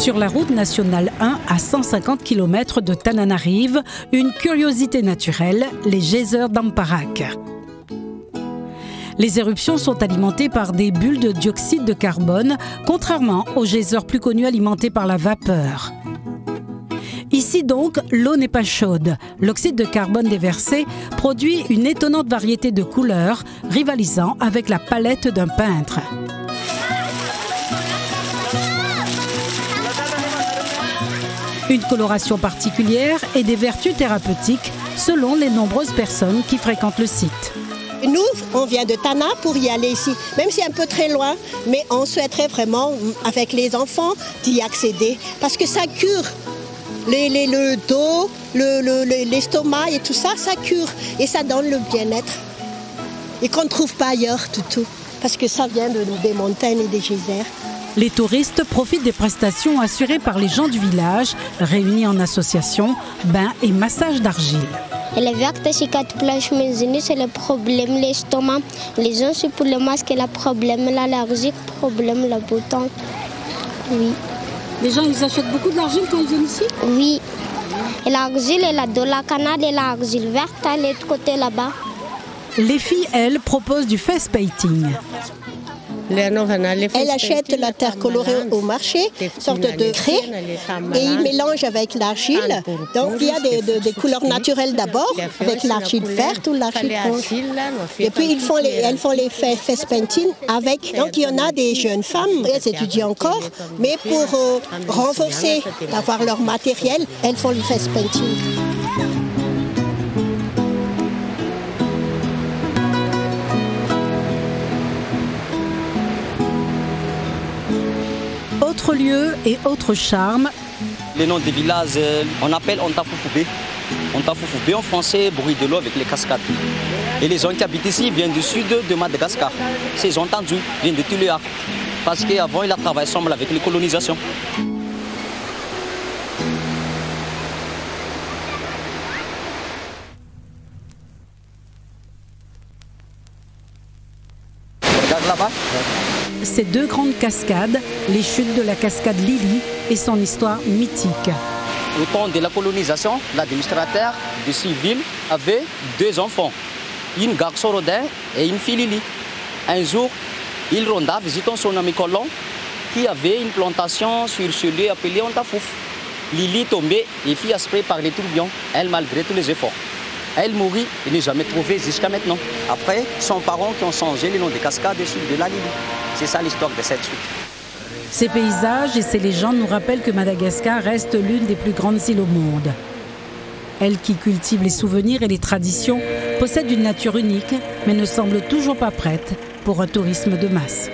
Sur la route nationale 1 à 150 km de Tananarive, une curiosité naturelle, les geysers d'Amparak. Les éruptions sont alimentées par des bulles de dioxyde de carbone, contrairement aux geysers plus connus alimentés par la vapeur. Ici donc, l'eau n'est pas chaude. L'oxyde de carbone déversé produit une étonnante variété de couleurs, rivalisant avec la palette d'un peintre. Une coloration particulière et des vertus thérapeutiques selon les nombreuses personnes qui fréquentent le site. Nous, on vient de Tana pour y aller ici, même si c'est un peu très loin, mais on souhaiterait vraiment, avec les enfants, d'y accéder, parce que ça cure les, le dos, l'estomac et tout ça, ça cure et ça donne le bien-être. Et qu'on ne trouve pas ailleurs du tout, parce que ça vient de, des montagnes et des geysers. Les touristes profitent des prestations assurées par les gens du village, réunis en association, bains et massage d'argile. Les vertes c'est le problème l'estomac. Les gens, c'est pour le masque, le problème l'allergie, problème le bouton. Oui. Les gens, ils achètent beaucoup d'argile quand ils viennent ici? Oui. Et l'argile, elle a de la canade et l'argile verte, elle est de côté là-bas. Les filles, elles, proposent du face painting. Elle achète la terre colorée au marché, sorte de craie, et il mélange avec l'argile. Donc il y a des, couleurs naturelles d'abord, avec l'argile verte ou l'argile rouge. Et puis ils font les, elles font les face painting avec. Donc il y en a des jeunes femmes, elles étudient encore, mais pour euh, renforcer, avoir leur matériel, elles font le face painting. Autre lieu et autre charme. Le nom des villages, euh, on appelle Ontafoufoubé. Ontafoufoubé en français, bruit de l'eau avec les cascades. Et les gens qui habitent ici viennent du sud de Madagascar. Ces entendus viennent de Tuléar. Parce qu'avant, il a travaillé ensemble avec les colonisations. Regarde là-bas ces deux grandes cascades, les chutes de la cascade Lily et son histoire mythique. Au temps de la colonisation, l'administrateur de Civil avait deux enfants, une garçon Rodin et une fille Lily. Un jour, il ronda visitant son ami Colon qui avait une plantation sur ce lieu appelé Ontafouf. Lily tombait et fut aspirée par les tourbillons, elle malgré tous les efforts. Elle mourit et n'est jamais trouvée jusqu'à maintenant. Après, son parents qui ont changé le nom des cascades de la Lily. C'est ça l'histoire de cette suite. Ces paysages et ces légendes nous rappellent que Madagascar reste l'une des plus grandes îles au monde. Elle qui cultive les souvenirs et les traditions possède une nature unique, mais ne semble toujours pas prête pour un tourisme de masse.